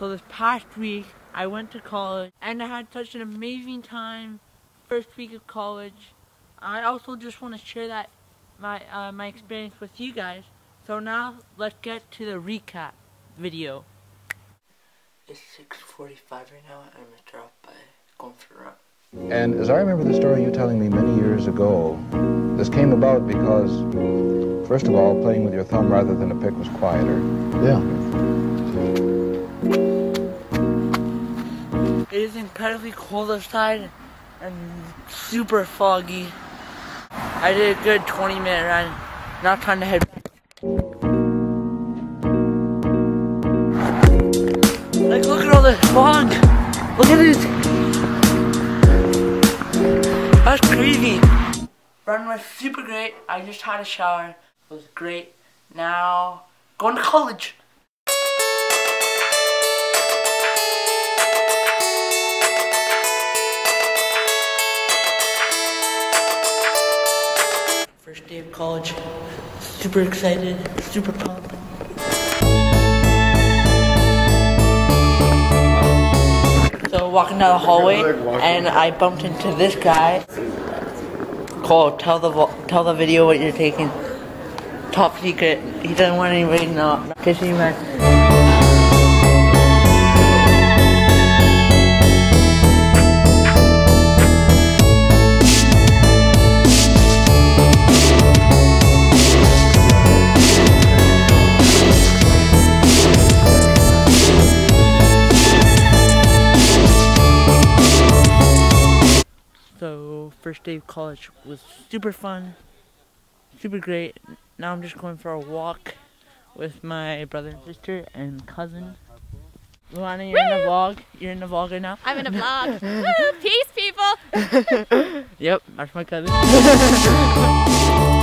So this past week, I went to college and I had such an amazing time. First week of college. I also just want to share that my uh, my experience with you guys. So now let's get to the recap video. It's 6:45 right now. I'm gonna start by going for a run. And as I remember the story you telling me many years ago, this came about because, first of all, playing with your thumb rather than a pick was quieter. Yeah. It is incredibly cold outside and super foggy. I did a good 20 minute run. Now time to head back. Like, look at all this fog. Look at this. That's crazy. Run was super great. I just had a shower. It was great. Now, going to college. First day of college. Super excited, super pumped. So walking down the hallway, and I bumped into this guy. Cole, tell the tell the video what you're taking. Top secret. He doesn't want anybody to know. Kissing man. First day of college was super fun, super great. Now I'm just going for a walk with my brother and sister and cousin. Luana, you're in the vlog. You're in the vlog right now. I'm in a vlog. Woo, Peace, people. Yep, that's my cousin.